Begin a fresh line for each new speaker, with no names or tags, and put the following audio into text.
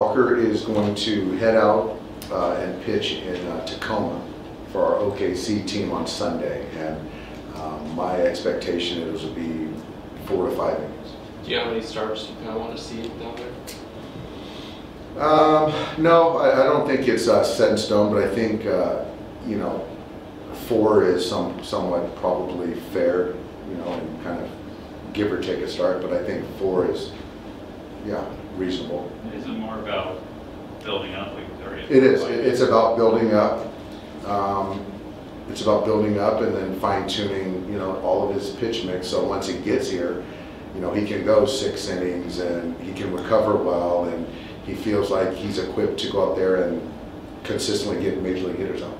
Walker is going to head out uh, and pitch in uh, Tacoma for our OKC team on Sunday. And um, my expectation is it'll be four to five innings.
Do you have any starts you kind of want to see down there?
Um, no, I, I don't think it's uh, set in stone, but I think, uh, you know, four is some, somewhat probably fair, you know, and kind of give or take a start, but I think four is, yeah, reasonable.
Is it more about building up? like,
It is, It- it's about building up, um, it's about building up and then fine tuning, you know, all of his pitch mix, so once he gets here, you know, he can go six innings and he can recover well and he feels like he's equipped to go out there and consistently get major league hitters out.